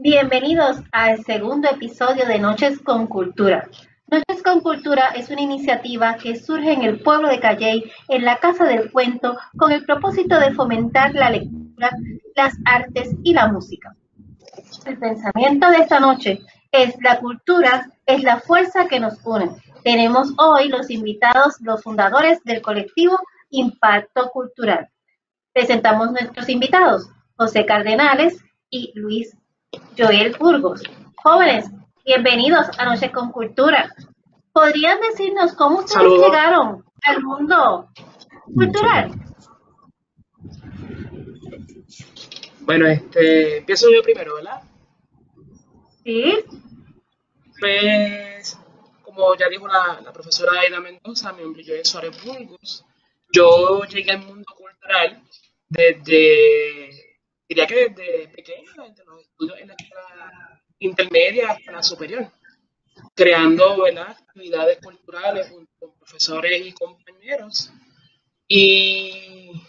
Bienvenidos al segundo episodio de Noches con Cultura. Noches con Cultura es una iniciativa que surge en el pueblo de Calley, en la Casa del Cuento, con el propósito de fomentar la lectura, las artes y la música. El pensamiento de esta noche es la cultura es la fuerza que nos une. Tenemos hoy los invitados, los fundadores del colectivo Impacto Cultural. Presentamos nuestros invitados, José Cardenales y Luis Joel Burgos. Jóvenes, bienvenidos a Noche con Cultura. ¿Podrían decirnos cómo ustedes llegaron al mundo cultural? Bueno, este, empiezo yo primero, ¿verdad? Sí. Pues, como ya dijo la, profesora Aida Mendoza, mi nombre es Suárez Burgos. Yo llegué al mundo cultural desde diría que desde pequeño, desde los estudios en la escuela intermedia hasta la superior, creando actividades culturales junto con profesores y compañeros. Y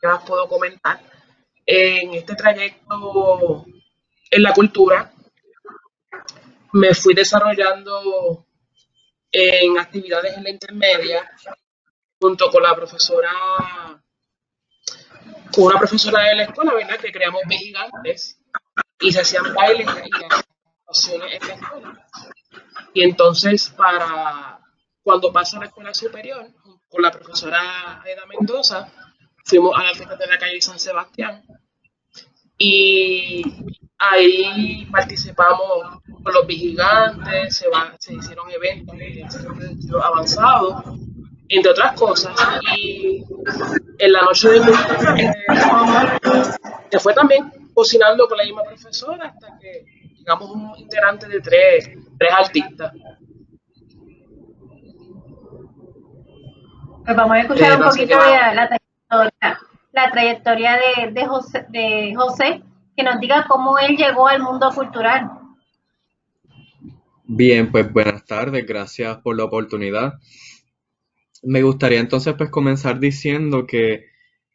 ¿qué más puedo comentar? En este trayecto en la cultura, me fui desarrollando en actividades en la intermedia junto con la profesora una profesora de la escuela, ¿verdad? Que creamos gigantes y se hacían bailes y actuaciones en la escuela. Y entonces, para cuando pasó a la escuela superior, con la profesora Eda Mendoza, fuimos a la fiesta de la calle San Sebastián y ahí participamos con los vigilantes, se, se hicieron eventos avanzados entre otras cosas. Y en la noche de que fue también cocinando con la misma profesora hasta que llegamos un integrante de tres, tres artistas. Pues vamos a escuchar un poquito de la trayectoria, la trayectoria de, de, José, de José, que nos diga cómo él llegó al mundo cultural. Bien, pues buenas tardes, gracias por la oportunidad. Me gustaría entonces pues comenzar diciendo que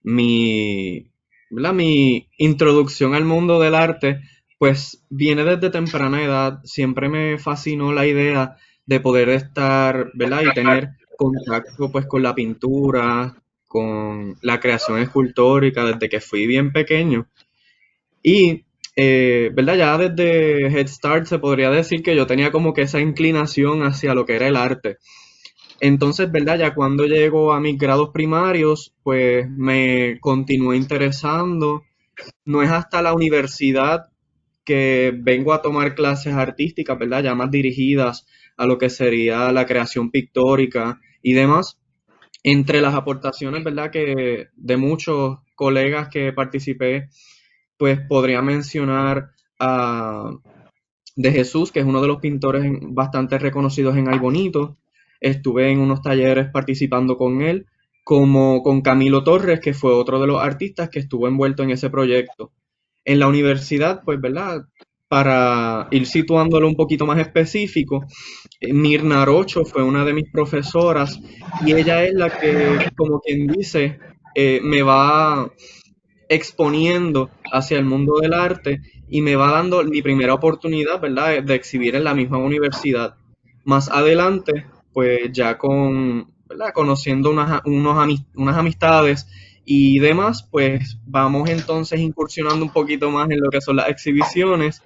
mi, mi introducción al mundo del arte pues viene desde temprana edad. Siempre me fascinó la idea de poder estar, ¿verdad? Y tener contacto pues con la pintura, con la creación escultórica desde que fui bien pequeño. Y, eh, ¿verdad? Ya desde Head Start se podría decir que yo tenía como que esa inclinación hacia lo que era el arte. Entonces, ¿verdad? Ya cuando llego a mis grados primarios, pues me continué interesando. No es hasta la universidad que vengo a tomar clases artísticas, ¿verdad? Ya más dirigidas a lo que sería la creación pictórica y demás. Entre las aportaciones, ¿verdad? Que de muchos colegas que participé, pues podría mencionar a de Jesús, que es uno de los pintores bastante reconocidos en Albonito, estuve en unos talleres participando con él, como con Camilo Torres, que fue otro de los artistas que estuvo envuelto en ese proyecto. En la universidad, pues, ¿verdad? Para ir situándolo un poquito más específico, eh, Mirna Rocho fue una de mis profesoras y ella es la que, como quien dice, eh, me va exponiendo hacia el mundo del arte y me va dando mi primera oportunidad, ¿verdad?, de exhibir en la misma universidad. Más adelante, pues ya con, ¿verdad? conociendo unas, unas amistades y demás, pues vamos entonces incursionando un poquito más en lo que son las exhibiciones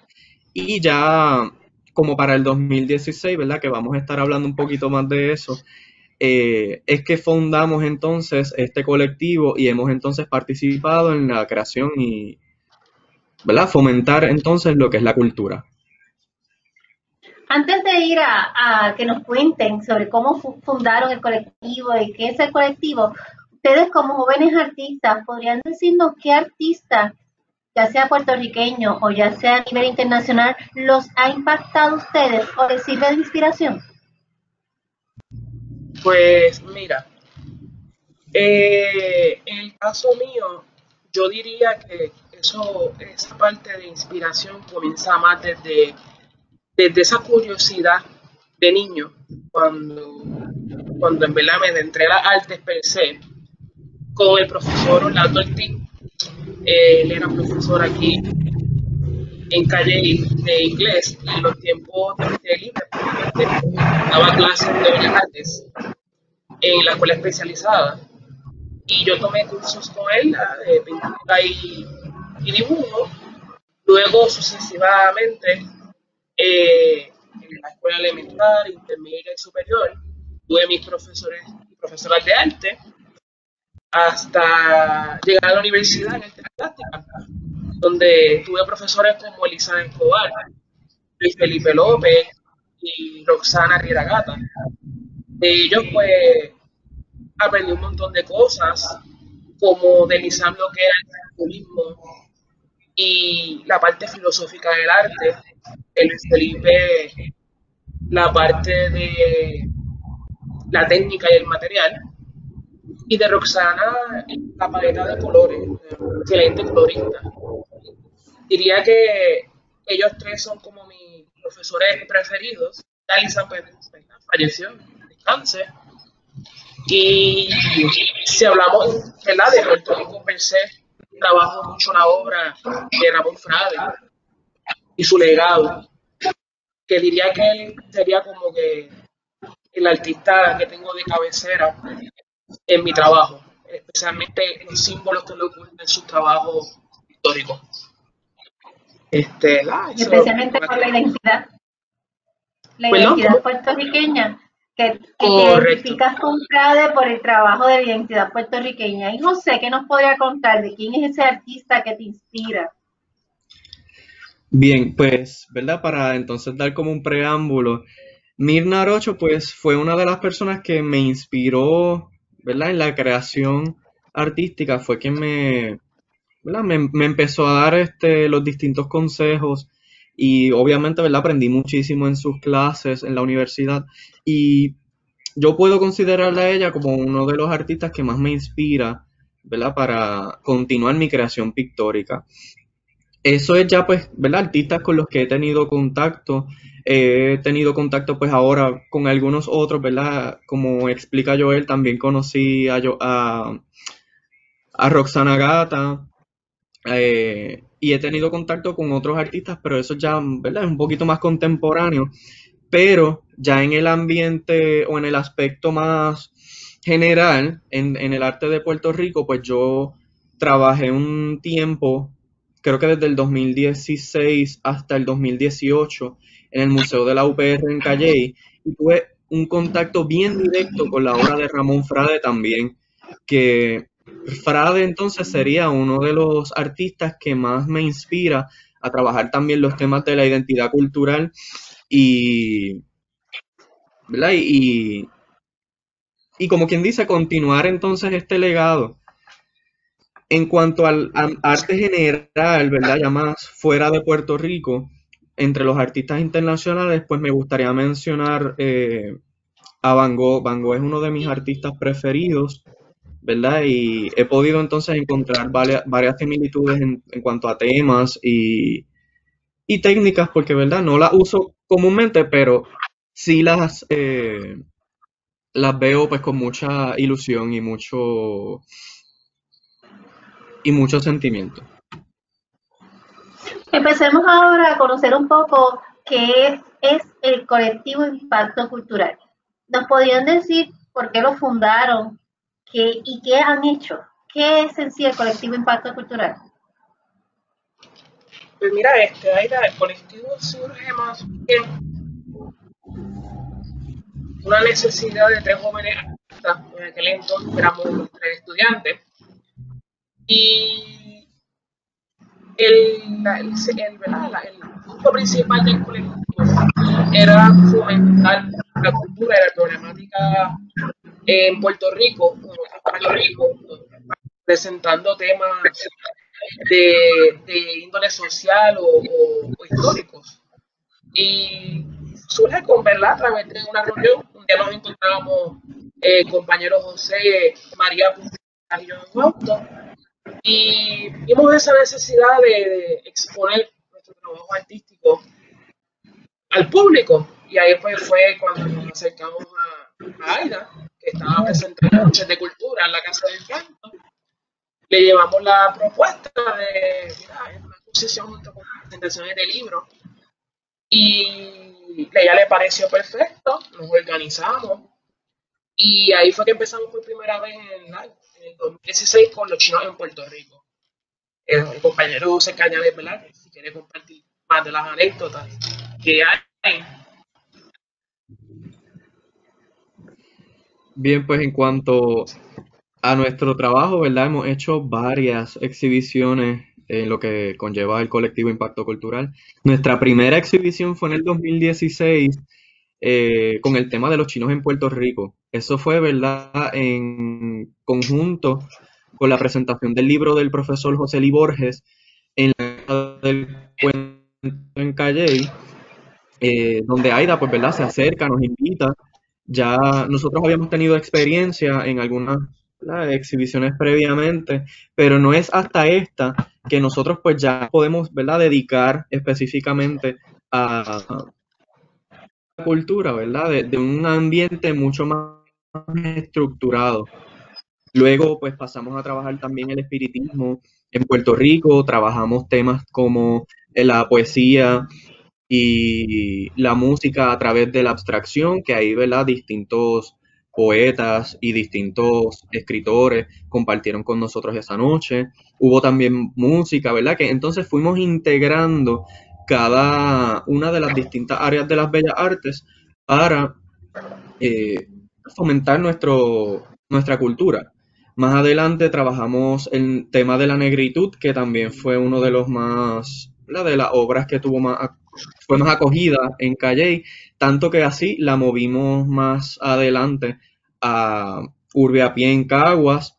y ya como para el 2016, ¿verdad? Que vamos a estar hablando un poquito más de eso. Eh, es que fundamos entonces este colectivo y hemos entonces participado en la creación y, ¿verdad? Fomentar entonces lo que es la cultura. Antes de ir a, que nos cuenten sobre cómo fundaron el colectivo y qué es el colectivo, ustedes como jóvenes artistas, ¿podrían decirnos qué artista, ya sea puertorriqueño o ya sea a nivel internacional, los ha impactado ustedes o les sirve de inspiración? Pues mira, eh, en el caso mío, yo diría que eso, esa parte de inspiración comienza más desde desde esa curiosidad de niño, cuando, cuando en verdad me entré a las artes per se, con el profesor Orlando Ortiz, él era profesor aquí en calle de inglés y los tiempos de libre daba clases de bellas artes en la escuela especializada y yo tomé cursos con él de pintura y, dibujo. Luego, sucesivamente, eh, en la escuela elemental, intermedia y superior, tuve mis profesores y profesoras de arte hasta llegar a la universidad en arte plástica, donde tuve profesores como Elizabeth Escobar, Luis Felipe López y Roxana Riera Gata. De ellos, pues, aprendí un montón de cosas, como de Nizam lo que era el simbolismo y la parte filosófica del arte, el Felipe la parte de la técnica y el material, y de Roxana la paleta de colores, excelente colorista. Diría que ellos tres son como mis profesores preferidos. Dalisa pues, falleció, descanse. Y si hablamos ¿verdad? de Puerto Rico per se, trabajo mucho la obra de Ramón Frade y su legado, que diría que él sería como que el artista que tengo de cabecera en mi trabajo, especialmente los símbolos que le ocurren en sus trabajos históricos. Este, especialmente por la identidad, la identidad puertorriqueña que, te identificas con Frade por el trabajo de la identidad puertorriqueña. Y no sé, ¿qué nos podría contar de quién es ese artista que te inspira? Bien, pues, ¿verdad? Para entonces dar como un preámbulo, Mirna Arocho, pues, fue una de las personas que me inspiró, ¿verdad? En la creación artística, fue quien me, ¿verdad? Me, me empezó a dar este, los distintos consejos y obviamente, ¿verdad? Aprendí muchísimo en sus clases en la universidad y yo puedo considerarla a ella como uno de los artistas que más me inspira, ¿verdad? Para continuar mi creación pictórica. Eso es ya, pues, ¿verdad? Artistas con los que he tenido contacto. he tenido contacto, pues, ahora con algunos otros, ¿verdad? Como explica Joel, también conocí a, a, a Roxana Gata, eh, y he tenido contacto con otros artistas, pero eso ya ¿verdad? es un poquito más contemporáneo. Pero ya en el ambiente o en el aspecto más general, en, el arte de Puerto Rico, pues yo trabajé un tiempo, creo que desde el 2016 hasta el 2018, en el Museo de la UPR en Calley, y tuve un contacto bien directo con la obra de Ramón Frade también, que Frade entonces sería uno de los artistas que más me inspira a trabajar también los temas de la identidad cultural y, Y, y como quien dice, continuar entonces este legado. En cuanto al, arte general, ¿verdad? Ya más fuera de Puerto Rico, entre los artistas internacionales, pues me gustaría mencionar eh, a Van Gogh. Van Gogh es uno de mis artistas preferidos. ¿verdad? Y he podido entonces encontrar varias, similitudes en, cuanto a temas y, técnicas, porque, ¿verdad? No las uso comúnmente, pero sí las, eh, las veo pues con mucha ilusión y mucho, y mucho sentimiento. Empecemos ahora a conocer un poco qué es el colectivo Impacto Cultural. ¿Nos podrían decir por qué lo fundaron? ¿Y qué han hecho? ¿Qué es en sí el colectivo Impacto Cultural? Pues mira, este, Aida, el colectivo surge más bien una necesidad de tres jóvenes artistas, en aquel entonces éramos tres estudiantes, y el, el, punto principal del colectivo era fomentar la cultura y la problemática en Puerto Rico, Puerto Rico presentando temas de, índole social o, históricos. Y surge con verdad a través de una reunión, un día nos encontrábamos eh, compañeros José, María y yo en y vimos esa necesidad de, exponer nuestro trabajo artístico al público. Y ahí fue cuando nos acercamos a, a Aida que estaba presentando noches de cultura en la Casa del Canto, le llevamos la propuesta de, una exposición junto con presentaciones de libros. Y ella le pareció perfecto, nos organizamos. Y ahí fue que empezamos por primera vez en el, 2016 con los chinos en Puerto Rico. El, compañero José Cañales, ¿verdad? Si quiere compartir más de las anécdotas que hay. Bien, pues en cuanto a nuestro trabajo, ¿verdad? Hemos hecho varias exhibiciones en lo que conlleva el colectivo Impacto Cultural. Nuestra primera exhibición fue en el 2016 eh, con el tema de los chinos en Puerto Rico. Eso fue, ¿verdad?, en conjunto con la presentación del libro del profesor José Lee Borges en la del cuento en Calle, eh, donde Aida, pues, ¿verdad?, se acerca, nos invita. Ya nosotros habíamos tenido experiencia en algunas exhibiciones previamente, pero no es hasta esta que nosotros pues ya podemos ¿verdad? dedicar específicamente a cultura, ¿verdad? De, un ambiente mucho más estructurado. Luego pues pasamos a trabajar también el espiritismo en Puerto Rico, trabajamos temas como la poesía y la música a través de la abstracción, que hay, ¿verdad? Distintos poetas y distintos escritores compartieron con nosotros esa noche. Hubo también música, ¿verdad? Que entonces fuimos integrando cada una de las distintas áreas de las bellas artes para eh, fomentar nuestra cultura. Más adelante trabajamos el tema de la negritud, que también fue uno de los más, de las obras que tuvo más, fue más acogida en Calle, tanto que así la movimos más adelante a Urbe a pie en Caguas.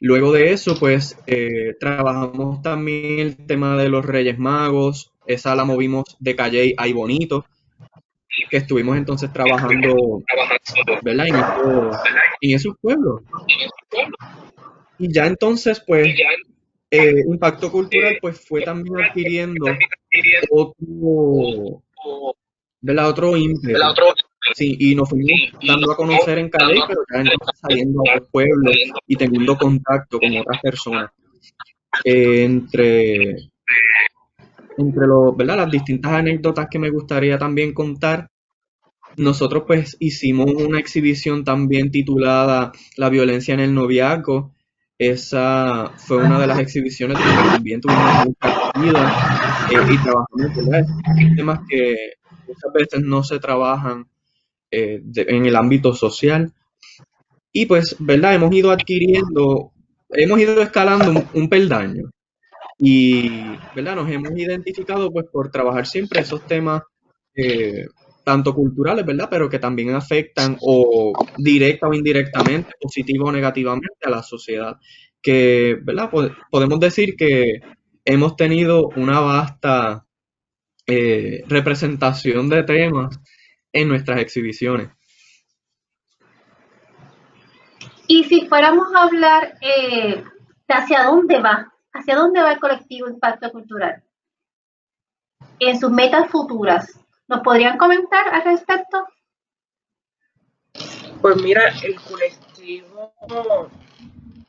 Luego de eso, pues eh, trabajamos también el tema de los Reyes Magos. Esa la movimos de Calle a Bonito, que estuvimos entonces trabajando ¿verdad? En, esos pueblos. Y ya entonces, pues, eh, Impacto Cultural pues fue también adquiriendo otro, ¿verdad? otro ímpetu. Sí, y nos fuimos dando a conocer en Cali, pero ya saliendo a los pueblos y teniendo contacto con otras personas. entre, entre los, ¿verdad? las distintas anécdotas que me gustaría también contar, nosotros pues hicimos una exhibición también titulada La violencia en el noviazgo. Esa fue una de las exhibiciones que también tuvimos mucha vida eh, y trabajamos en temas que muchas veces no se trabajan eh, en el ámbito social. Y pues, ¿verdad? Hemos ido adquiriendo, hemos ido escalando un, peldaño. Y, ¿verdad? Nos hemos identificado pues por trabajar siempre esos temas eh, tanto culturales, ¿verdad? Pero que también afectan o directa o indirectamente, positiva o negativamente a la sociedad. Que, ¿verdad? podemos decir que hemos tenido una vasta eh, representación de temas en nuestras exhibiciones. Y si fuéramos a hablar eh, de hacia dónde va, hacia dónde va el colectivo Impacto Cultural en sus metas futuras, ¿nos podrían comentar al respecto? Pues mira, el colectivo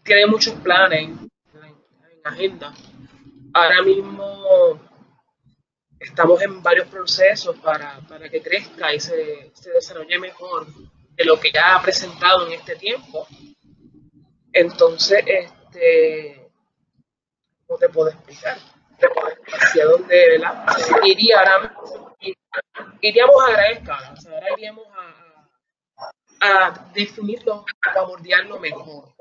tiene muchos planes en, en agenda. Ahora mismo estamos en varios procesos para, que crezca y se, desarrolle mejor de lo que ya ha presentado en este tiempo. Entonces, este, ¿cómo te puedo explicar? Hacia dónde iría ahora, iríamos a gran escala, ahora iríamos a, a definirlo, a bordearlo mejor.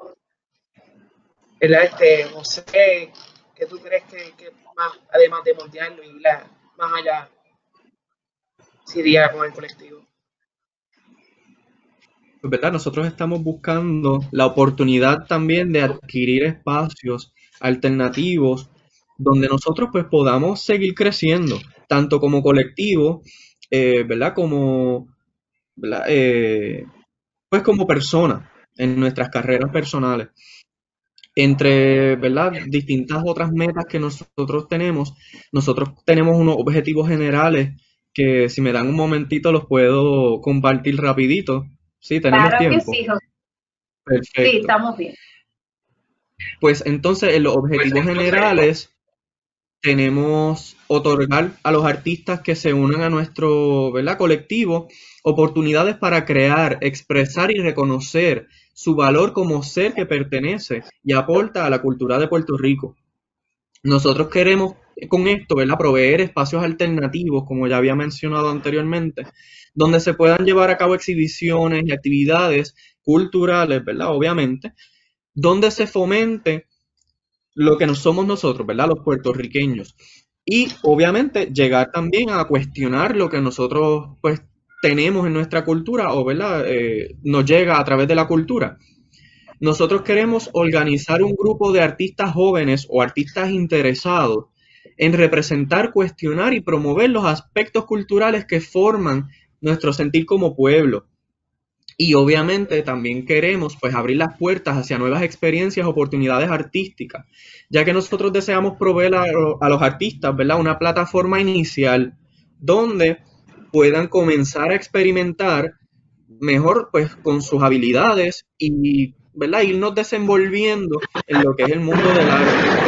¿Verdad? Este, José, ¿qué tú crees que, más, además de moldearlo y la, más allá sería con el colectivo. Pues verdad, nosotros estamos buscando la oportunidad también de adquirir espacios alternativos donde nosotros pues podamos seguir creciendo, tanto como colectivo, eh, ¿verdad? Como, eh, pues como persona en nuestras carreras personales entre ¿verdad? distintas otras metas que nosotros tenemos, nosotros tenemos unos objetivos generales que si me dan un momentito los puedo compartir rapidito. Sí, tenemos claro tiempo. Que sí, Perfecto. Sí, estamos bien. Pues entonces, en los objetivos generales, tenemos otorgar a los artistas que se unan a nuestro ¿verdad? colectivo oportunidades para crear, expresar y reconocer su valor como ser que pertenece y aporta a la cultura de Puerto Rico. Nosotros queremos con esto, ¿verdad? Proveer espacios alternativos, como ya había mencionado anteriormente, donde se puedan llevar a cabo exhibiciones y actividades culturales, ¿verdad? Obviamente, donde se fomente lo que no somos nosotros, ¿verdad? Los puertorriqueños. Y obviamente llegar también a cuestionar lo que nosotros pues tenemos en nuestra cultura o, ¿verdad? Eh, nos llega a través de la cultura. Nosotros queremos organizar un grupo de artistas jóvenes o artistas interesados en representar, cuestionar y promover los aspectos culturales que forman nuestro sentir como pueblo. Y obviamente también queremos pues abrir las puertas hacia nuevas experiencias, oportunidades artísticas, ya que nosotros deseamos proveer a, a los artistas, ¿verdad? Una plataforma inicial donde puedan comenzar a experimentar mejor pues con sus habilidades y ¿verdad? irnos desenvolviendo en lo que es el mundo del arte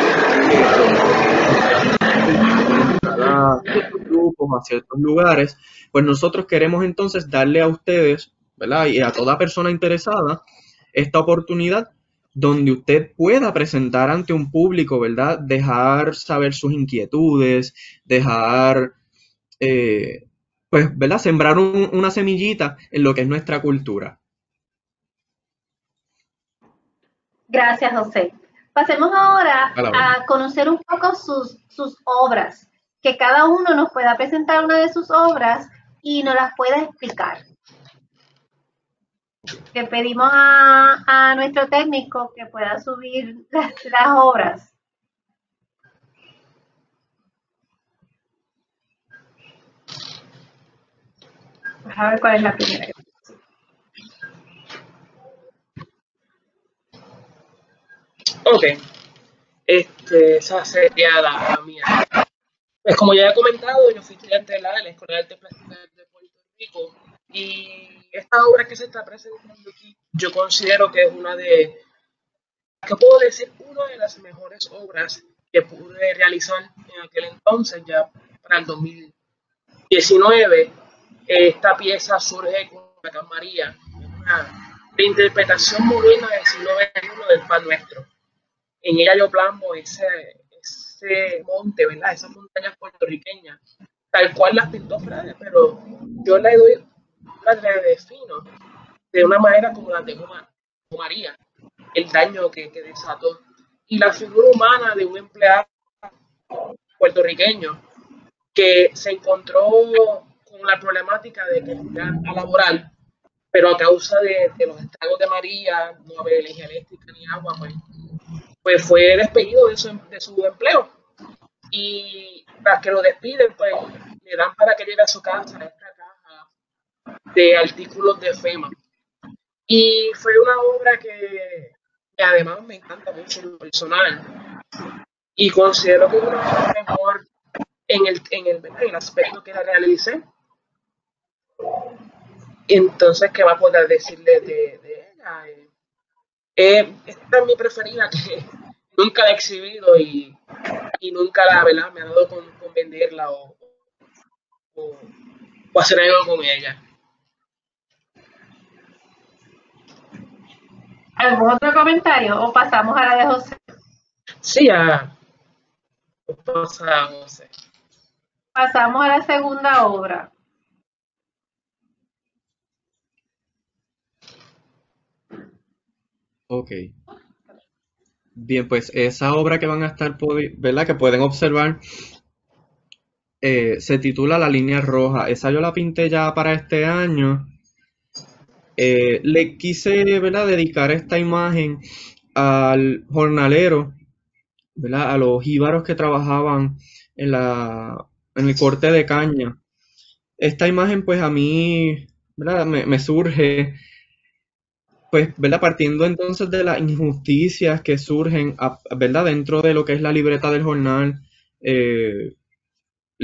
ciertos grupos, ciertos lugares, pues nosotros queremos entonces darle a ustedes, ¿verdad? Y a toda persona interesada esta oportunidad donde usted pueda presentar ante un público, ¿verdad? Dejar saber sus inquietudes, dejar, eh, pues, ¿verdad? Sembrar una semillita en lo que es nuestra cultura. Gracias, José. Pasemos ahora a conocer un poco sus, sus obras que cada uno nos pueda presentar una de sus obras y nos las pueda explicar. Le pedimos a, nuestro técnico que pueda subir las, obras. a ver cuál es la primera. Ok. Este, esa sería la mía. Pues como ya he comentado, yo fui estudiante de la, Escuela de Arte Plástica de Puerto Rico y esta obra que se está presentando aquí, yo considero que es una de, que puedo decir, una de las mejores obras que pude realizar en aquel entonces, ya para el 2019. Esta pieza surge con la María, una interpretación moderna del siglo XXI del pan nuestro. En ella yo plasmo ese, monte, ¿verdad? Esas montañas puertorriqueñas, tal cual las pintó Frade, pero yo le doy, la defino de una manera como la de María, el daño que, que desató. Y la figura humana de un empleado puertorriqueño que se encontró con la problemática de que a laboral, pero a causa de, los estragos de María, no había energía eléctrica ni agua, pues, pues fue despedido de su, de su empleo y para que lo despiden, pues le dan para que llegue a su casa de artículos de FEMA. Y fue una obra que, además me encanta mucho en lo personal y considero que es una obra mejor en el, en el, en el aspecto que la realicé. Entonces, ¿qué va a poder decirle de, ella? Eh, eh, esta es mi preferida que nunca la he exhibido y, nunca la ¿verdad? me ha dado con, venderla o, o, hacer algo con ella. ¿Algún otro comentario o pasamos a la de José? Sí, a, pasa José. Pasamos a la segunda obra. Ok. Bien, pues esa obra que van a estar, ¿verdad? Que pueden observar, eh, se titula La línea roja. Esa yo la pinté ya para este año. Eh, le quise. Dedicar esta imagen al jornalero. A los jíbaros que trabajaban en el corte de caña. Esta imagen, pues a mí, ¿verdad? Me, surge pues, ¿verdad? Partiendo entonces de las injusticias que surgen. Dentro de lo que es la libreta del jornal, eh,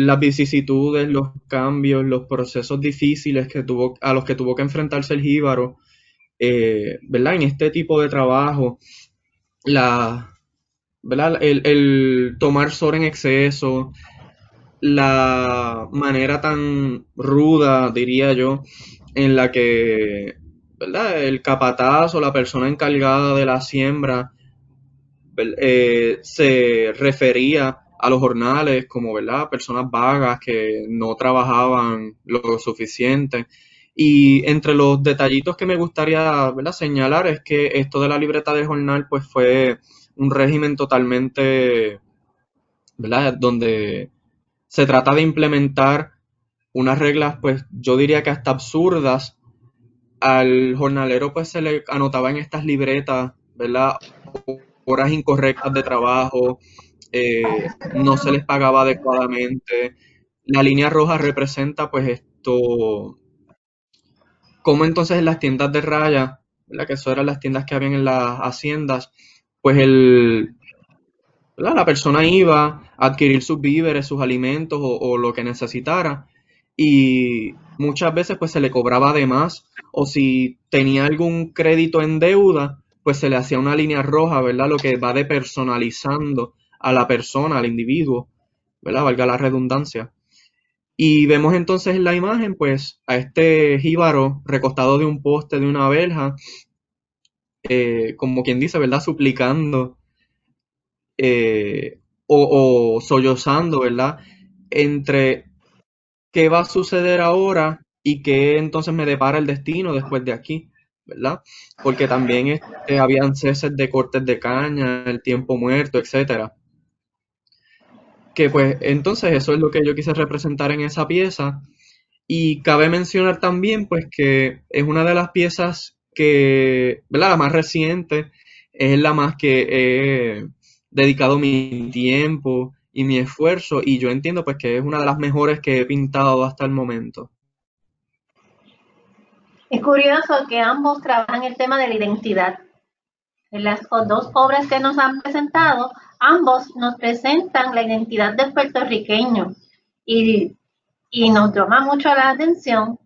las vicisitudes, los cambios, los procesos difíciles que tuvo, a los que tuvo que enfrentarse el jíbaro, eh, ¿verdad? En este tipo de trabajo, la, ¿verdad? El, tomar sol en exceso, la manera tan ruda, diría yo, en la que, ¿verdad? El capataz o la persona encargada de la siembra eh, se refería a los jornales como, ¿verdad? Personas vagas que no trabajaban lo suficiente. Y entre los detallitos que me gustaría, ¿verdad? señalar es que esto de la libreta de jornal pues fue un régimen totalmente, ¿verdad? Donde se trata de implementar unas reglas, pues yo diría que hasta absurdas. Al jornalero pues se le anotaba en estas libretas, ¿verdad? Horas incorrectas de trabajo, eh, no se les pagaba adecuadamente. La línea roja representa pues esto, como entonces en las tiendas de raya, ¿verdad? que eso eran las tiendas que habían en las haciendas, pues el, la persona iba a adquirir sus víveres, sus alimentos o, lo que necesitara y muchas veces pues se le cobraba de más o si tenía algún crédito en deuda, pues se le hacía una línea roja, ¿verdad? Lo que va depersonalizando a la persona, al individuo, ¿verdad? Valga la redundancia. Y vemos entonces en la imagen, pues, a este jíbaro recostado de un poste de una verja, eh, como quien dice, ¿verdad? Suplicando eh, o, o, sollozando, ¿verdad? Entre qué va a suceder ahora y qué entonces me depara el destino después de aquí, ¿verdad? Porque también este, habían ceses de cortes de caña, el tiempo muerto, etcétera. Que pues entonces eso es lo que yo quise representar en esa pieza. Y cabe mencionar también pues que es una de las piezas que, ¿verdad? La más reciente, es la más que he dedicado mi tiempo y mi esfuerzo y yo entiendo pues que es una de las mejores que he pintado hasta el momento. Es curioso que ambos trabajan el tema de la identidad. En las dos obras que nos han presentado, ambos nos presentan la identidad del puertorriqueño y, y nos llama mucho la atención,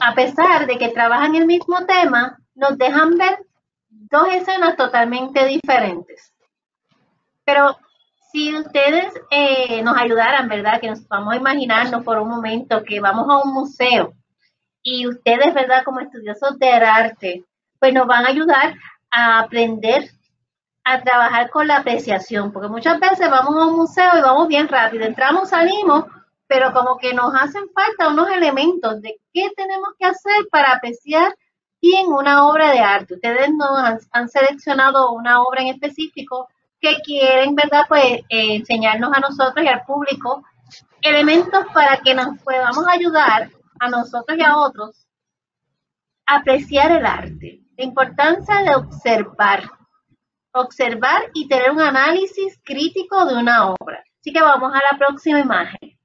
a pesar de que trabajan el mismo tema, nos dejan ver dos escenas totalmente diferentes. Pero si ustedes eh, nos ayudaran, ¿verdad? Que nos vamos a imaginarnos por un momento que vamos a un museo y ustedes, ¿verdad? Como estudiosos del arte, pues nos van a ayudar a aprender a trabajar con la apreciación, porque muchas veces vamos a un museo y vamos bien rápido, entramos, salimos, pero como que nos hacen falta unos elementos de qué tenemos que hacer para apreciar bien una obra de arte. Ustedes nos han seleccionado una obra en específico que quieren, ¿verdad? Pues eh, enseñarnos a nosotros y al público elementos para que nos podamos ayudar a nosotros y a otros a apreciar el arte. La importancia de observar, observar y tener un análisis crítico de una obra. Así que vamos a la próxima imagen.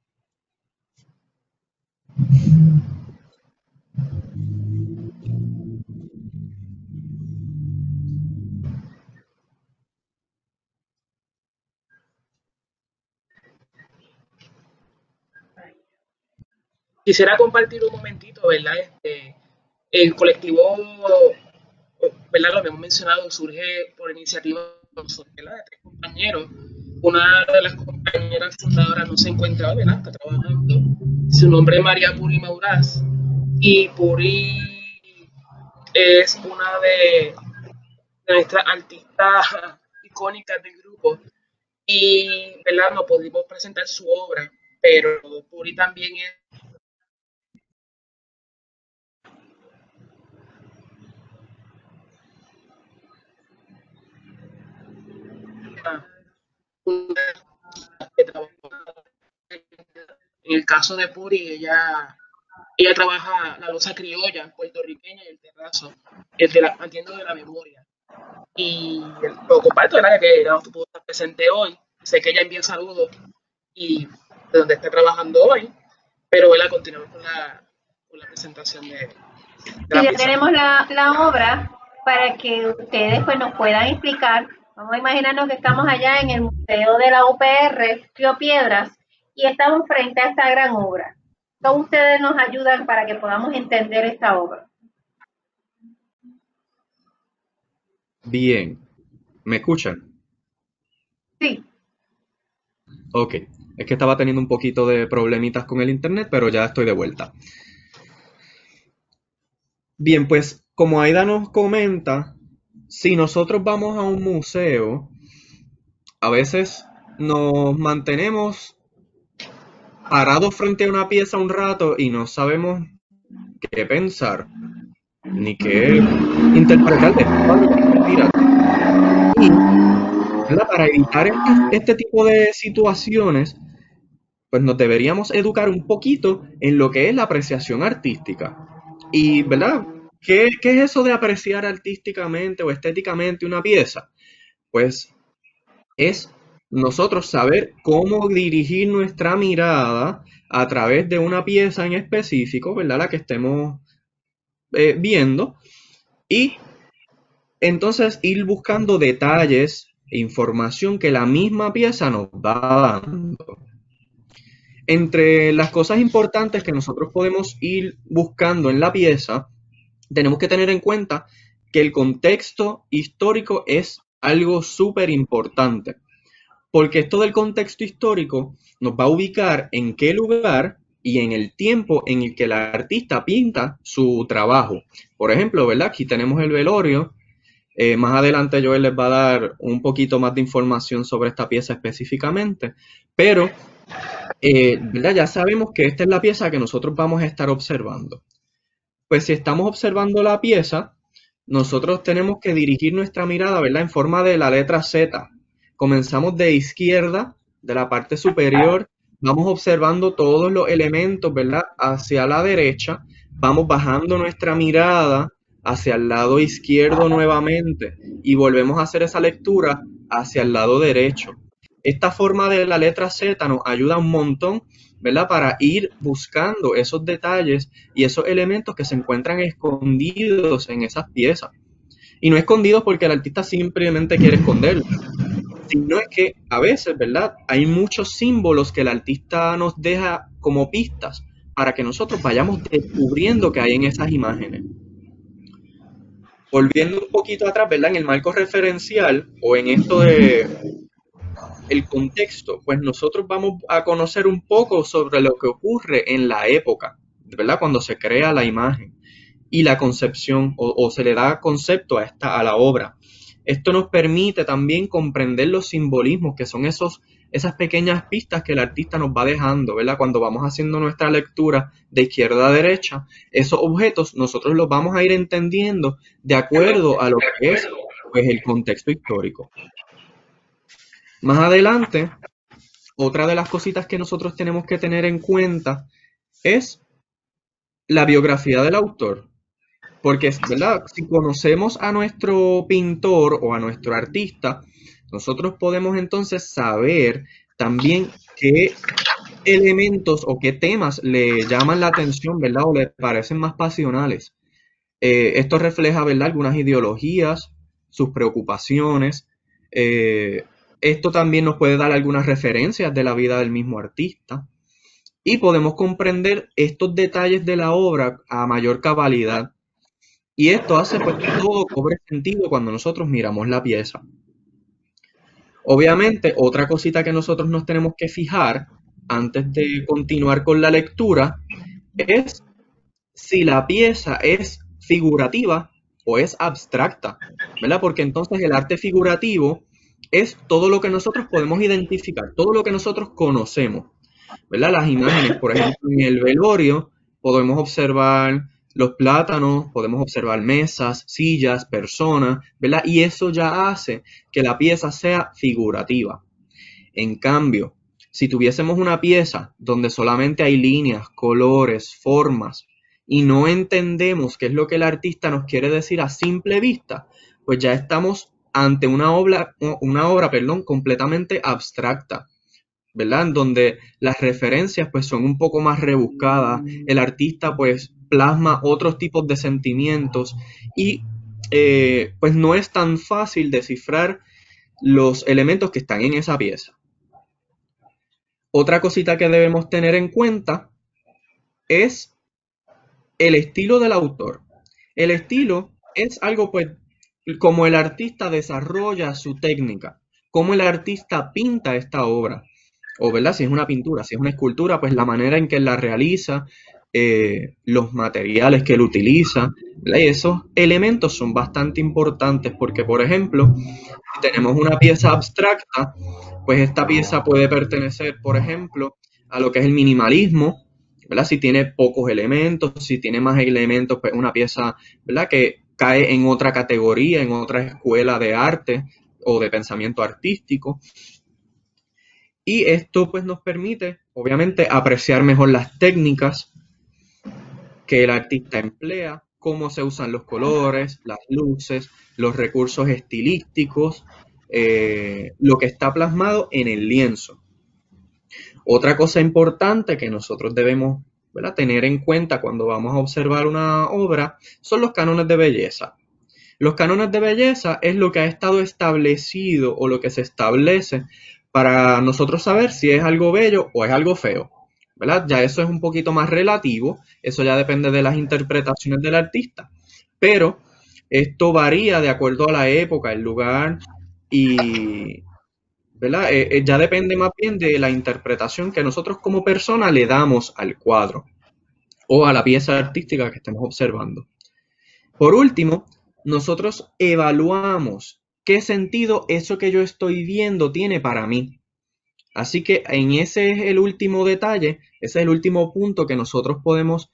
Quisiera compartir un momentito, ¿verdad? Este, el colectivo, ¿verdad? Lo hemos mencionado, surge por iniciativa de tres compañeros. Una de las compañeras fundadoras no se encuentra, ¿verdad? Está trabajando. Su nombre es María Puri Mauraz. Y Puri es una de nuestras artistas icónicas del grupo. Y, ¿verdad? No pudimos presentar su obra, pero Puri también es En el caso de Puri, ella, ella trabaja la losa criolla puertorriqueña y el terrazo, el de la, de la memoria. Y lo comparto, ¿verdad? Que no pudo estar presente hoy. Sé que ella envía saludos y de donde está trabajando hoy, pero a continuamos con la, con la presentación de, y ya tenemos la, la, obra para que ustedes pues, nos puedan explicar Vamos a imaginarnos que estamos allá en el Museo de la UPR, Río Piedras, y estamos frente a esta gran obra. ¿Cómo ustedes nos ayudan para que podamos entender esta obra? Bien, ¿me escuchan? Ok, es que estaba teniendo un poquito de problemitas con el internet, pero ya estoy de vuelta. Bien, pues como Aida nos comenta, si nosotros vamos a un museo, a veces nos mantenemos parados frente a una pieza un rato y no sabemos qué pensar, ni qué interpretar para evitar este, este tipo de situaciones, pues nos deberíamos educar un poquito en lo que es la apreciación artística. Y, ¿verdad? ¿Qué, qué es eso de apreciar artísticamente o estéticamente una pieza? Pues es nosotros saber cómo dirigir nuestra mirada a través de una pieza en específico, ¿verdad? La que estemos eh, viendo. Y entonces ir buscando detalles información que la misma pieza nos va dando. Entre las cosas importantes que nosotros podemos ir buscando en la pieza, tenemos que tener en cuenta que el contexto histórico es algo súper importante, porque esto del contexto histórico nos va a ubicar en qué lugar y en el tiempo en el que el artista pinta su trabajo. Por ejemplo, ¿verdad? Aquí tenemos el velorio. Eh, más adelante Joel les va a dar un poquito más de información sobre esta pieza específicamente, pero eh, ya sabemos que esta es la pieza que nosotros vamos a estar observando. Pues si estamos observando la pieza, nosotros tenemos que dirigir nuestra mirada, ¿verdad? En forma de la letra Z. Comenzamos de izquierda, de la parte superior, vamos observando todos los elementos, ¿verdad? Hacia la derecha, vamos bajando nuestra mirada hacia el lado izquierdo nuevamente y volvemos a hacer esa lectura hacia el lado derecho. Esta forma de la letra Z nos ayuda un montón ¿verdad? Para ir buscando esos detalles y esos elementos que se encuentran escondidos en esas piezas. Y no escondidos porque el artista simplemente quiere esconderlos, sino es que a veces, ¿verdad? Hay muchos símbolos que el artista nos deja como pistas para que nosotros vayamos descubriendo que hay en esas imágenes. Volviendo un poquito atrás, ¿verdad? En el marco referencial o en esto de el contexto, pues nosotros vamos a conocer un poco sobre lo que ocurre en la época, ¿verdad? Cuando se crea la imagen y la concepción o, se le da concepto a, esta, a la obra. Esto nos permite también comprender los simbolismos, que son esos, esas pequeñas pistas que el artista nos va dejando, ¿verdad? Cuando vamos haciendo nuestra lectura de izquierda a derecha, esos objetos nosotros los vamos a ir entendiendo de acuerdo a lo que es pues, el contexto histórico. Más adelante, otra de las cositas que nosotros tenemos que tener en cuenta es la biografía del autor. Porque, ¿verdad? Si conocemos a nuestro pintor o a nuestro artista, nosotros podemos entonces saber también qué elementos o qué temas le llaman la atención, ¿verdad? O le parecen más pasionales. Eh, esto refleja, ¿verdad? Algunas ideologías, sus preocupaciones, eh, esto también nos puede dar algunas referencias de la vida del mismo artista y podemos comprender estos detalles de la obra a mayor cabalidad. Y esto hace pues, que todo cobre sentido cuando nosotros miramos la pieza. Obviamente, otra cosita que nosotros nos tenemos que fijar antes de continuar con la lectura es si la pieza es figurativa o es abstracta, ¿verdad? Porque entonces el arte figurativo es todo lo que nosotros podemos identificar, todo lo que nosotros conocemos. ¿verdad? Las imágenes, por ejemplo, en el velorio podemos observar los plátanos, podemos observar mesas, sillas, personas, ¿verdad? Y eso ya hace que la pieza sea figurativa. En cambio, si tuviésemos una pieza donde solamente hay líneas, colores, formas, y no entendemos qué es lo que el artista nos quiere decir a simple vista, pues ya estamos ante una obra, una obra perdón, completamente abstracta, ¿verdad? En donde las referencias pues son un poco más rebuscadas, el artista pues plasma otros tipos de sentimientos y eh, pues no es tan fácil descifrar los elementos que están en esa pieza. Otra cosita que debemos tener en cuenta es el estilo del autor. El estilo es algo pues cómo el artista desarrolla su técnica, cómo el artista pinta esta obra. o ¿verdad? Si es una pintura, si es una escultura, pues la manera en que la realiza, eh, los materiales que él utiliza, y esos elementos son bastante importantes porque, por ejemplo, si tenemos una pieza abstracta, pues esta pieza puede pertenecer, por ejemplo, a lo que es el minimalismo, ¿verdad? Si tiene pocos elementos, si tiene más elementos, pues una pieza, ¿verdad? Que cae en otra categoría, en otra escuela de arte o de pensamiento artístico. Y esto pues nos permite, obviamente, apreciar mejor las técnicas que el artista emplea, cómo se usan los colores, las luces, los recursos estilísticos, eh, lo que está plasmado en el lienzo. Otra cosa importante que nosotros debemos tener en cuenta cuando vamos a observar una obra son los cánones de belleza. Los cánones de belleza es lo que ha estado establecido o lo que se establece para nosotros saber si es algo bello o es algo feo. ¿verdad? Ya eso es un poquito más relativo, eso ya depende de las interpretaciones del artista. Pero esto varía de acuerdo a la época, el lugar y, ¿verdad? Eh, eh, ya depende más bien de la interpretación que nosotros como persona le damos al cuadro o a la pieza artística que estemos observando. Por último, nosotros evaluamos qué sentido eso que yo estoy viendo tiene para mí. Así que en ese es el último detalle, ese es el último punto que nosotros podemos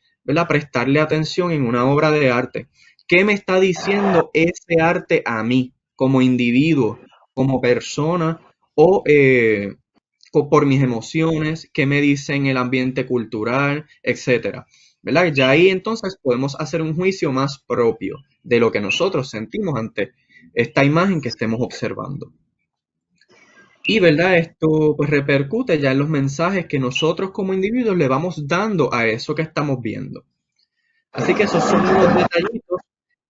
prestarle atención en una obra de arte. ¿Qué me está diciendo ese arte a mí como individuo, como persona o eh, por mis emociones, qué me dicen el ambiente cultural, etcétera? ¿Verdad? Ya ahí entonces podemos hacer un juicio más propio de lo que nosotros sentimos ante esta imagen que estemos observando. Y, ¿verdad? Esto pues repercute ya en los mensajes que nosotros como individuos le vamos dando a eso que estamos viendo. Así que esos son unos detallitos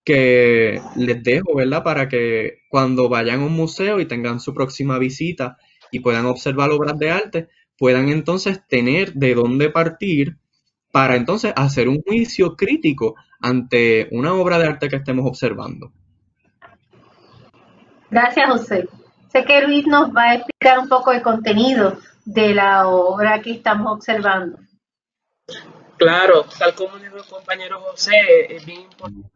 que les dejo, ¿verdad? Para que cuando vayan a un museo y tengan su próxima visita y puedan observar obras de arte, puedan entonces tener de dónde partir para entonces hacer un juicio crítico ante una obra de arte que estemos observando. Gracias, José. Sé que Luis nos va a explicar un poco el contenido de la obra que estamos observando. Claro, tal como dijo el compañero José, es bien importante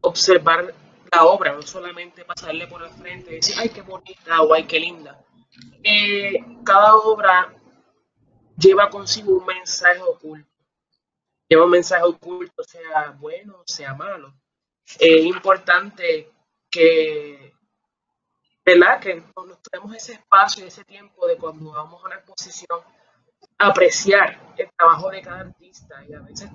observar la obra, no solamente pasarle por el frente y decir, ay, qué bonita o ay, qué linda. Eh, cada obra lleva consigo un mensaje oculto. Lleva un mensaje oculto, sea bueno, sea malo. Es importante que ¿verdad? Que nos tenemos ese espacio y ese tiempo de cuando vamos a una exposición, apreciar el trabajo de cada artista y a veces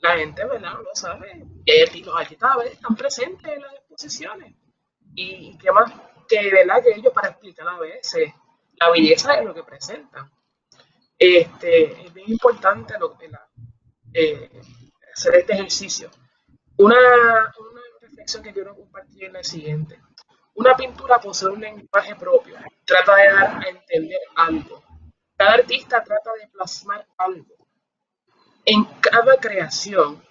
la gente, ¿verdad? No lo sabe. Y los artistas a veces están presentes en las exposiciones. Y, qué más que, ¿verdad? Que ellos para explicar a veces la belleza de lo que presentan. Este, es bien importante eh, hacer este ejercicio. Una reflexión que quiero compartir es la siguiente. Una pintura posee un lenguaje propio, trata de dar a entender algo. Cada artista trata de plasmar algo. En cada creación,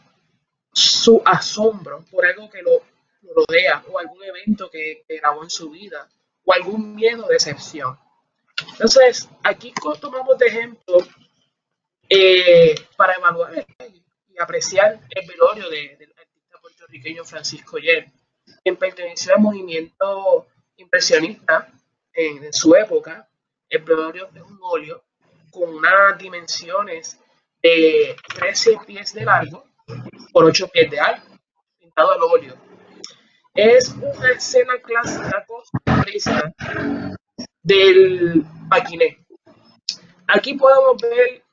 su asombro por algo que lo, rodea o algún evento que, grabó en su vida o algún miedo o decepción. Entonces, aquí tomamos de ejemplo eh, para evaluar y apreciar el velorio del artista puertorriqueño Francisco Yer quien perteneció al movimiento impresionista en, su época. El velorio es un óleo con unas dimensiones de 13 pies de largo por 8 pies de alto, pintado al óleo. Es una escena clásica costumbrista del paquiné. Aquí podemos ver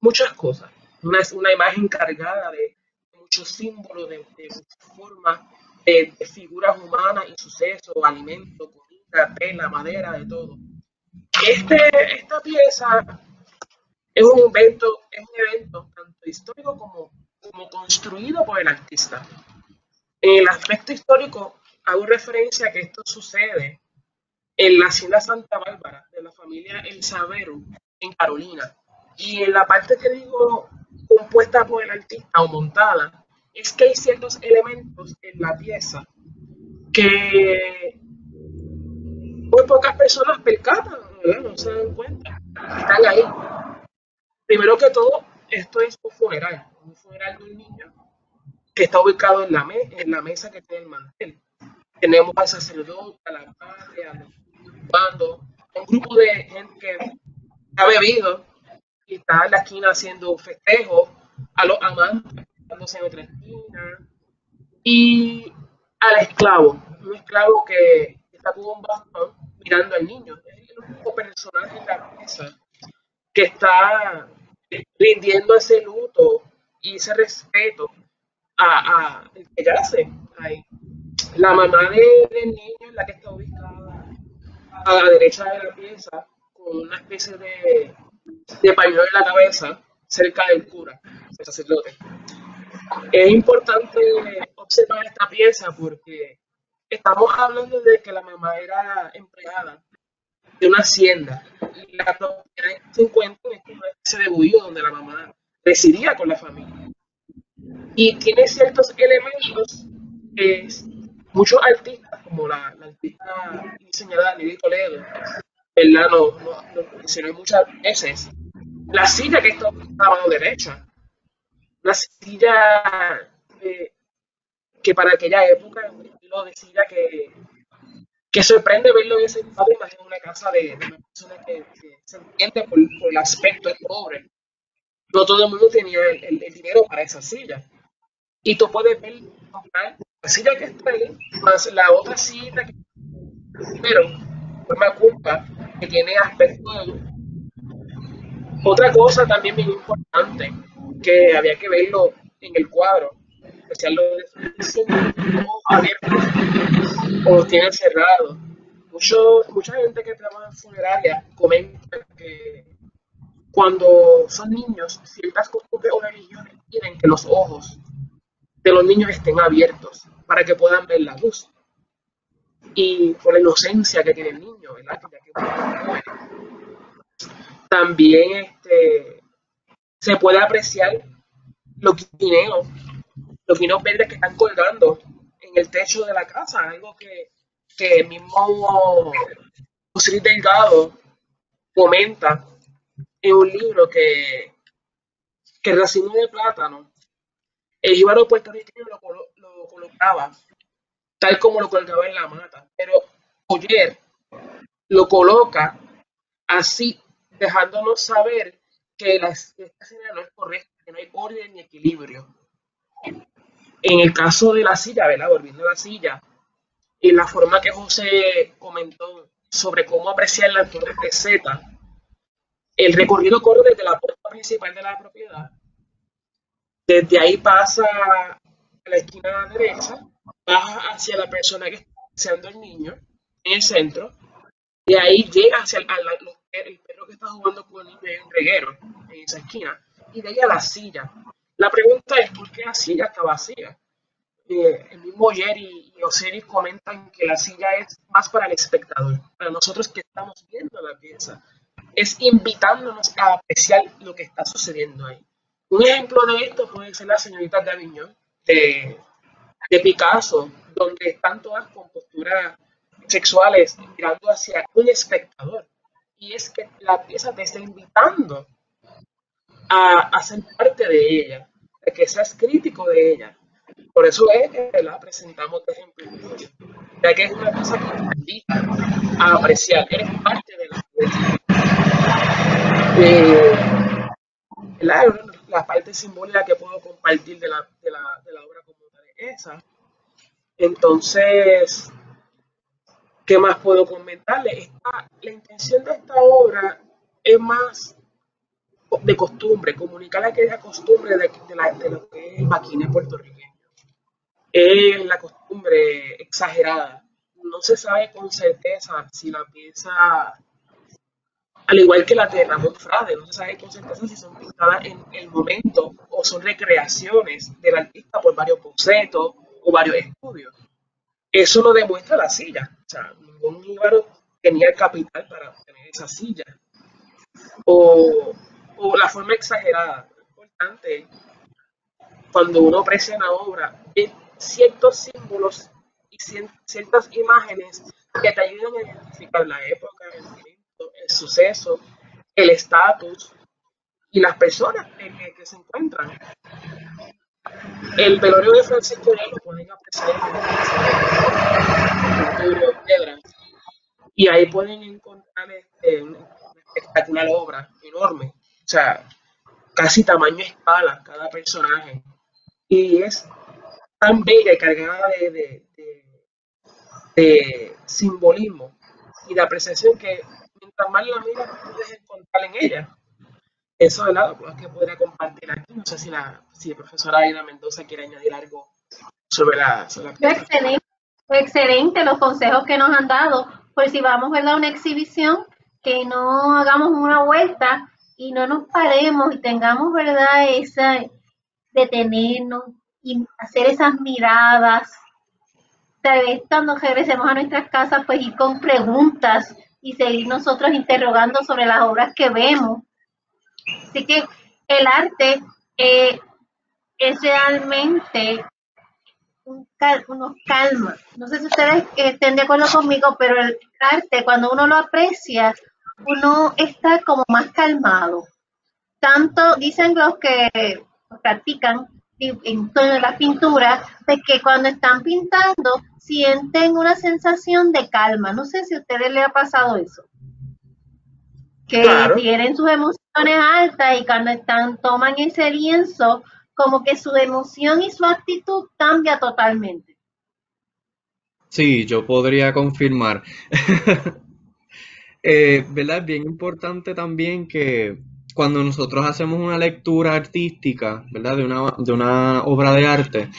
muchas cosas. Una, una imagen cargada de muchos símbolos, de, muchas formas, de, figuras humanas y sucesos, alimentos, comida, tela, madera, de todo. Este, esta pieza es un evento, es un evento tanto histórico como, como construido por el artista. En el aspecto histórico, hago referencia a que esto sucede en la hacienda Santa Bárbara de la familia El Sabero en Carolina. Y en la parte que digo compuesta por el artista o montada, es que hay ciertos elementos en la pieza que muy pocas personas percatan ¿verdad? No se dan cuenta. Están ahí. Primero que todo, esto es un funeral, un funeral de un niño que está ubicado en la, en la mesa que tiene el mantel. Tenemos al sacerdote, a la madre, a los bandos, un grupo de gente que ha bebido y está en la esquina haciendo festejos, a los amantes, dándose en otra esquina, y al esclavo, un esclavo que está con un bastón mirando al niño. Es el único personaje en la mesa que está rindiendo ese luto y ese respeto a, a el que yace ahí. La mamá de, del niño es la que está ubicada a la derecha de la pieza con una especie de, de pañuelo en la cabeza cerca del cura, el sacerdote. Es importante observar esta pieza porque estamos hablando de que la mamá era empleada de una hacienda y la propiedad se encuentra en una especie de bullido donde la mamá residía con la familia. Y tiene ciertos elementos que muchos artistas, como la, la artista diseñadora Lidia Toledo, ¿verdad? No, no mencioné muchas veces. La silla que está a mano derecha, una silla eh, que para aquella época, un estilo de silla que, que sorprende verlo en ese estado, imagino una casa de, una persona que, se entiende por, el aspecto de pobre. No todo el mundo tenía el dinero para esa silla. Y tú puedes ver la silla que está ahí, más la otra silla que pero forma culpa que tiene aspecto de otra cosa también bien importante que había que verlo en el cuadro especial los abiertos o los tienen cerrados Mucho, mucha gente que trabaja en funeraria comenta que cuando son niños ciertas costumbres o religiones quieren que los ojos de los niños estén abiertos para que puedan ver la luz. Y por la inocencia que tiene el niño, ¿verdad? También este, se puede apreciar los guineos, los guineos verdes que están colgando en el techo de la casa, algo que, que mismo José Delgado comenta en un libro que, que el racimo de plátano, el jíbaro puertorriqueño lo, lo colocaba tal como lo colgaba en la mata. Pero Oyer lo coloca así, dejándonos saber que la, escena no es correcta, que no hay orden ni equilibrio. En el caso de la silla, ¿verdad? Volviendo a la silla, y la forma que José comentó sobre cómo apreciar la torre de Z, el recorrido corre desde la puerta principal de la propiedad, desde ahí pasa a la esquina derecha, baja hacia la persona que está paseando el niño en el centro, y ahí llega hacia el, el perro que está jugando con el niño en un reguero, en esa esquina, y de ahí a la silla. La pregunta es, ¿por qué la silla está vacía? Eh, el mismo Jerry y Osiris comentan que la silla es más para el espectador, para nosotros que estamos viendo la pieza. Es invitándonos a apreciar lo que está sucediendo ahí. Un ejemplo de esto puede ser la señorita de Aviñón, de de Picasso, donde están todas con posturas sexuales mirando hacia un espectador. Y es que la pieza te está invitando a, a ser parte de ella, que seas crítico de ella. Por eso es que la presentamos de ejemplo, ya que es una cosa que te invita a apreciar, eres parte de la. Eh, la, la, parte simbólica que puedo compartir de la, de la, de la obra esa. Entonces, ¿qué más puedo comentarle? Esta, la intención de esta obra es más de costumbre, comunicar aquella costumbre de, de, la, de lo que es el maquine puertorriqueño. Es la costumbre exagerada. No se sabe con certeza si la pieza al igual que la de Ramón Frade, no se sabe con certeza si son pintadas en el momento o son recreaciones del artista por varios bocetos o varios estudios. Eso lo demuestra la silla. O sea, ningún íbaro tenía el capital para tener esa silla. O, o la forma exagerada. Lo importante cuando uno aprecia una obra, ciertos símbolos y ciertas imágenes que te ayudan a identificar la época, el momento, el suceso, el estatus y las personas que, se encuentran. El velorio de Francisco ya lo pueden apreciar y ahí pueden encontrar este, una espectacular obra enorme, sea, casi tamaño escala cada personaje y es tan bella y cargada de, de, simbolismo y de apreciación que mientras más la miras puedes encontrar en ella. Eso de lado pues, que podría compartir aquí. No sé si la, si profesora Aida Mendoza quiere añadir algo sobre la, sobre Excelente, excelente los consejos que nos han dado. Por si vamos a una exhibición, que no hagamos una vuelta y no nos paremos y tengamos, ¿verdad? Esa detenernos y hacer esas miradas. Tal vez cuando regresemos a nuestras casas, pues ir con preguntas y seguir nosotros interrogando sobre las obras que vemos. Así que el arte eh, es realmente un unos calma. No sé si ustedes estén de acuerdo conmigo, pero el arte, cuando uno lo aprecia, uno está como más calmado. Tanto dicen los que practican en toda la pintura, de que cuando están pintando sienten una sensación de calma. No sé si a ustedes les ha pasado eso. Que tienen sus emociones altas y cuando están, toman ese lienzo, como que su emoción y su actitud cambia totalmente. Sí, yo podría confirmar. eh, ¿Verdad? Es bien importante también que cuando nosotros hacemos una lectura artística, ¿verdad? De una, de una obra de arte,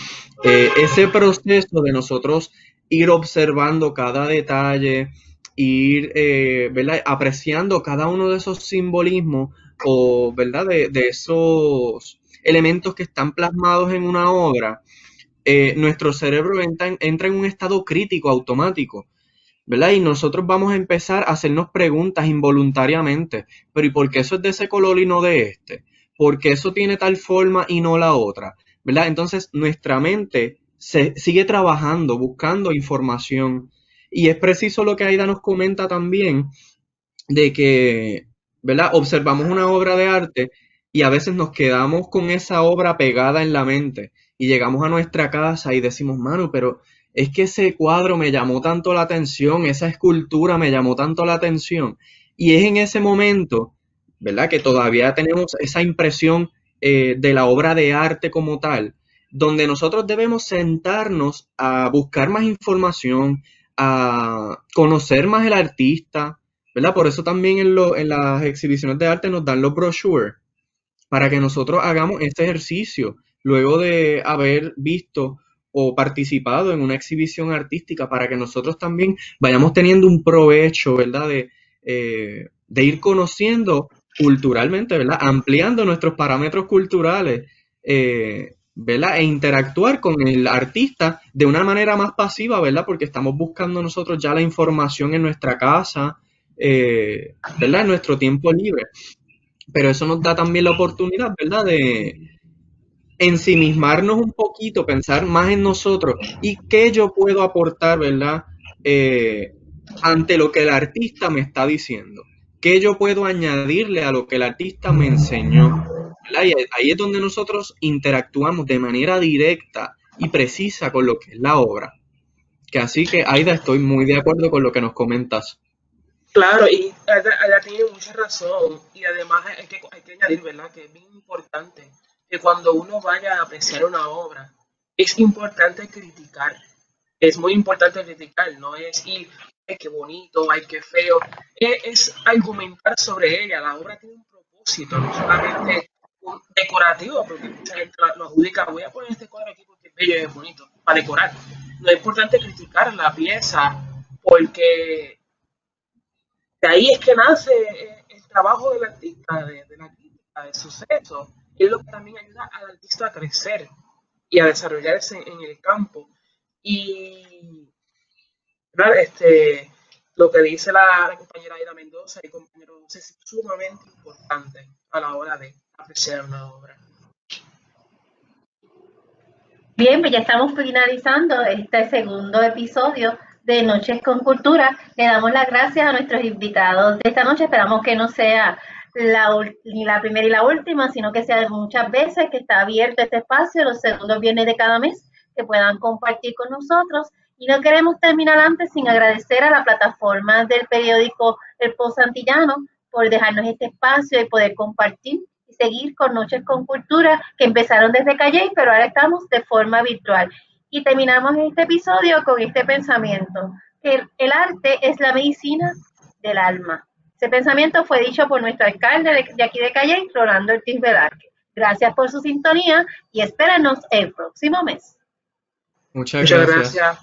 eh, ese proceso de nosotros ir observando cada detalle, ir, eh, ¿verdad? Apreciando cada uno de esos simbolismos o, ¿verdad? De, esos elementos que están plasmados en una obra, eh, nuestro cerebro entra en un estado crítico automático ¿verdad? Y nosotros vamos a empezar a hacernos preguntas involuntariamente, pero ¿y por qué eso es de ese color y no de este? ¿Por qué eso tiene tal forma y no la otra? ¿Verdad? Entonces nuestra mente se sigue trabajando, buscando información. Y es preciso lo que Aida nos comenta también, de que, ¿verdad? Observamos una obra de arte y a veces nos quedamos con esa obra pegada en la mente y llegamos a nuestra casa y decimos, mano, pero es que ese cuadro me llamó tanto la atención, esa escultura me llamó tanto la atención. Y es en ese momento, ¿verdad? Que todavía tenemos esa impresión eh, de la obra de arte como tal, donde nosotros debemos sentarnos a buscar más información, a conocer más el artista, ¿verdad? Por eso también en, en las exhibiciones de arte nos dan los brochures, para que nosotros hagamos este ejercicio, luego de haber visto o participado en una exhibición artística para que nosotros también vayamos teniendo un provecho, ¿verdad? De, eh, ir conociendo culturalmente, ¿verdad? Ampliando nuestros parámetros culturales, eh, ¿verdad? E interactuar con el artista de una manera más pasiva, ¿verdad? Porque estamos buscando nosotros ya la información en nuestra casa, eh, ¿verdad? En nuestro tiempo libre. Pero eso nos da también la oportunidad, ¿verdad? De, ensimismarnos un poquito, pensar más en nosotros y qué yo puedo aportar, ¿verdad? Eh, ante lo que el artista me está diciendo. ¿Qué yo puedo añadirle a lo que el artista me enseñó? ahí es donde nosotros interactuamos de manera directa y precisa con lo que es la obra. Que así que, Aida, estoy muy de acuerdo con lo que nos comentas. Claro, y Aida, tiene mucha razón. Y además hay que, hay que añadir, ¿verdad? Que es bien importante que cuando uno vaya a apreciar una obra, es importante criticar. Es muy importante criticar, no es ir, ay, qué bonito, ay, qué feo. Es, argumentar sobre ella. La obra tiene un propósito, no solamente decorativo, porque mucha gente lo adjudica, voy a poner este cuadro aquí porque es bello y es bonito, para decorar. No es importante criticar la pieza, porque de ahí es que nace el trabajo del artista, de, de la crítica, del suceso es lo que también ayuda al artista a crecer y a desarrollarse en el campo. Y este, lo que dice la, compañera Ida Mendoza y compañero es sumamente importante a la hora de apreciar una obra. Bien, pues ya estamos finalizando este segundo episodio de Noches con Cultura. Le damos las gracias a nuestros invitados de esta noche. Esperamos que no sea la, ni la primera y la última, sino que sea muchas veces que está abierto este espacio los segundos viernes de cada mes, que puedan compartir con nosotros. Y no queremos terminar antes sin agradecer a la plataforma del periódico El Pozo Antillano por dejarnos este espacio y poder compartir y seguir con Noches con Cultura, que empezaron desde Calle, pero ahora estamos de forma virtual. Y terminamos este episodio con este pensamiento, que el arte es la medicina del alma. Ese pensamiento fue dicho por nuestro alcalde de, aquí de Calle, Rolando Ortiz Velázquez. Gracias por su sintonía y espéranos el próximo mes. Muchas, gracias.